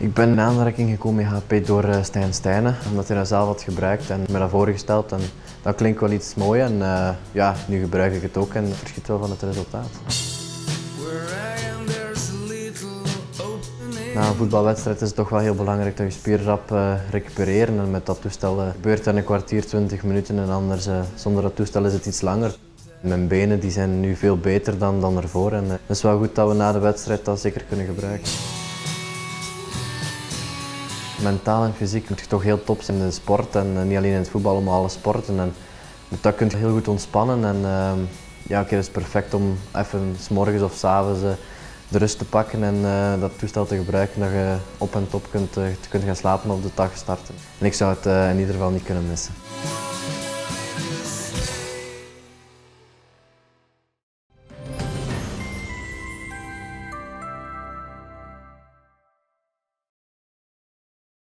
Ik ben in aanraking gekomen met HP door uh, Stijn Stijnen, omdat hij dat zelf had gebruikt en me dat voorgesteld. En dat klinkt wel iets mooi en uh, ja, nu gebruik ik het ook en verschiet wel van het resultaat. Na een voetbalwedstrijd is het toch wel heel belangrijk dat je spieren rap uh, recupereren. En met dat toestel gebeurt dat een kwartier, 20 minuten en anders zonder dat toestel is het iets langer. Mijn benen die zijn nu veel beter dan, dan ervoor en het is wel goed dat we na de wedstrijd dat zeker kunnen gebruiken. Mentaal en fysiek moet je toch heel top zijn in de sport en niet alleen in het voetbal, maar alle sporten. En dat kun je heel goed ontspannen en ja, oké, is perfect om even s morgens of s avonds de rust te pakken en uh, dat toestel te gebruiken dat je op en top kunt, uh, kunt gaan slapen op de dag starten. En ik zou het uh, in ieder geval niet kunnen missen.